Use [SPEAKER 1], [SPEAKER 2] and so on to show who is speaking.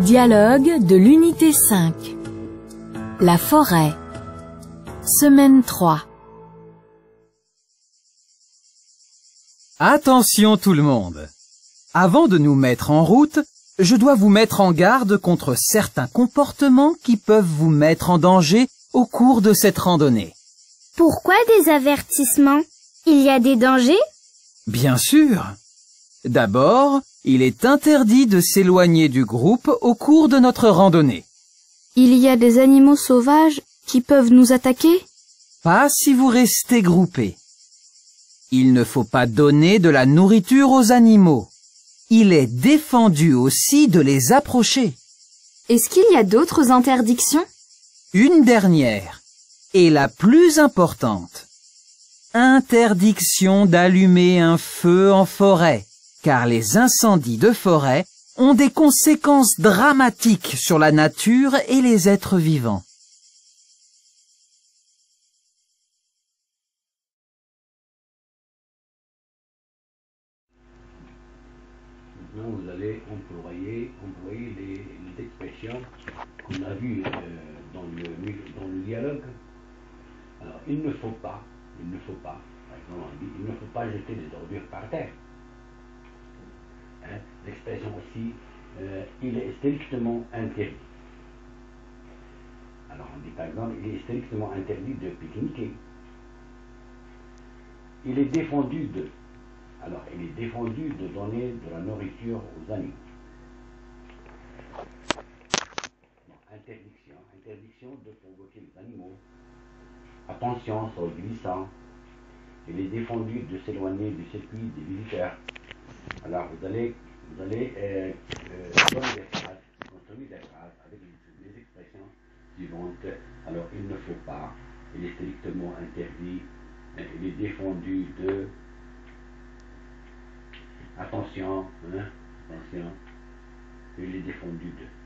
[SPEAKER 1] Dialogue de l'unité 5 La forêt. Semaine 3
[SPEAKER 2] Attention tout le monde. Avant de nous mettre en route, je dois vous mettre en garde contre certains comportements qui peuvent vous mettre en danger au cours de cette randonnée.
[SPEAKER 3] Pourquoi des avertissements? Il y a des dangers?
[SPEAKER 2] Bien sûr D'abord, il est interdit de s'éloigner du groupe au cours de notre randonnée.
[SPEAKER 4] Il y a des animaux sauvages qui peuvent nous attaquer?
[SPEAKER 2] Pas si vous restez groupés. Il ne faut pas donner de la nourriture aux animaux. Il est défendu aussi de les approcher.
[SPEAKER 4] Est-ce qu'il y a d'autres interdictions?
[SPEAKER 2] Une dernière, et la plus importante. Interdiction d'allumer un feu en forêt car les incendies de forêt ont des conséquences dramatiques sur la nature et les êtres vivants.
[SPEAKER 5] Maintenant, vous allez employer, employer les, expressions qu'on a vues euh, dans, le, dans le dialogue. Alors, il ne faut pas, il ne faut pas, par exemple, on dit, il ne faut pas jeter des ordures par terre. Hein, L'expression aussi, euh, il est strictement interdit. Alors, on dit par exemple, il est strictement interdit de pique-niquer. Il est défendu de. Alors, il est défendu de donner de la nourriture aux animaux. Interdiction. Interdiction de provoquer les animaux. Attention, sol glissant. Il est défendu de s'éloigner du circuit des visiteurs. Alors, vous allez, vous allez euh, euh, donner des phrases, construire des phrases avec les, expressions suivantes. Alors, il ne faut pas. Il est strictement interdit. euh, Il est défendu de. Attention, hein, attention. Il est défendu de.